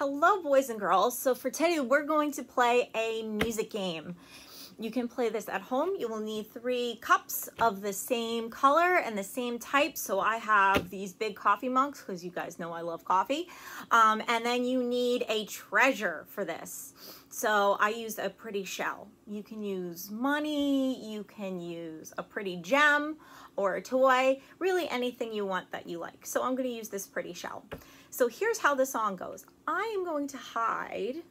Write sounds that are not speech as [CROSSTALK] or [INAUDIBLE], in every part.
Hello, boys and girls. So for today, we're going to play a music game. You can play this at home. You will need three cups of the same color and the same type. So I have these big coffee mugs because you guys know I love coffee. Um, and then you need a treasure for this. So I used a pretty shell. You can use money, you can use a pretty gem or a toy, really anything you want that you like. So I'm gonna use this pretty shell. So here's how the song goes. I am going to hide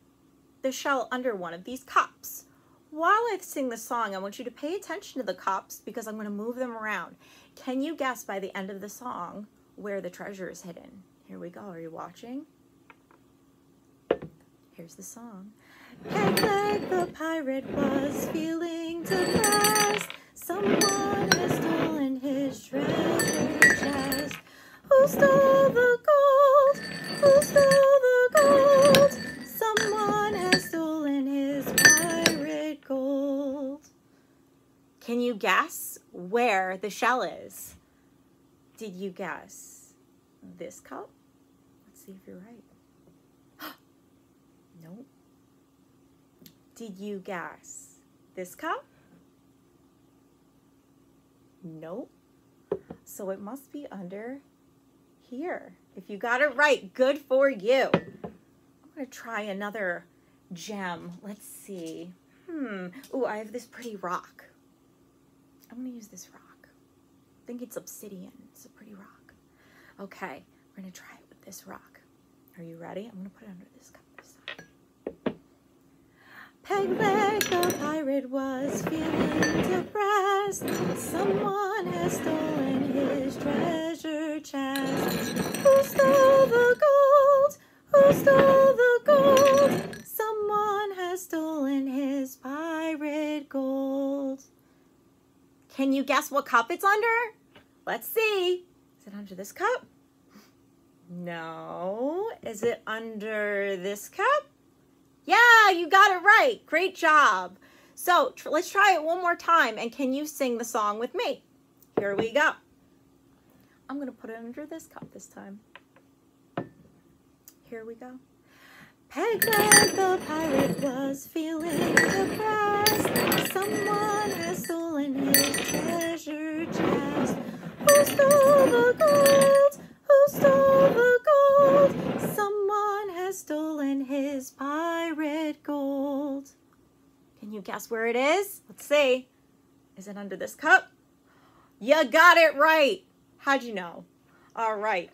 the shell under one of these cups. While I sing the song, I want you to pay attention to the cups because I'm going to move them around. Can you guess by the end of the song where the treasure is hidden? Here we go. Are you watching? Here's the song. Pegleg the pirate was feeling depressed. Someone has stolen his treasure chest. Who stole Can you guess where the shell is? Did you guess this cup? Let's see if you're right. [GASPS] nope. Did you guess this cup? Nope. So it must be under here. If you got it right, good for you. I'm going to try another gem. Let's see. Hmm. Ooh, I have this pretty rock. I'm to use this rock. I think it's obsidian. It's a pretty rock. Okay, we're to try it with this rock. Are you ready? I'm to put it under this cup this time. Pegleg the pirate was feeling depressed. Someone has stolen his treasure chest. Who stole the gold? Who stole Can you guess what cup it's under? Let's see. Is it under this cup? No. Is it under this cup? Yeah, you got it right. Great job. So tr let's try it one more time. And can you sing the song with me? Here we go. I'm going to put it under this cup this time. Here we go. Pegleg the pirate was feeling has stolen his pirate gold. Can you guess where it is? Let's see. Is it under this cup? You got it right. How'd you know? All right.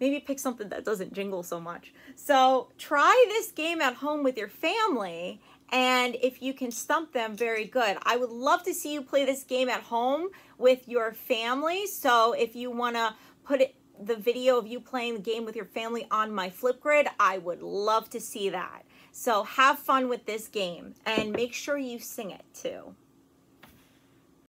Maybe pick something that doesn't jingle so much. So try this game at home with your family and if you can stump them, very good. I would love to see you play this game at home with your family. So if you want to put it, the video of you playing the game with your family on my Flipgrid, I would love to see that. So have fun with this game and make sure you sing it too.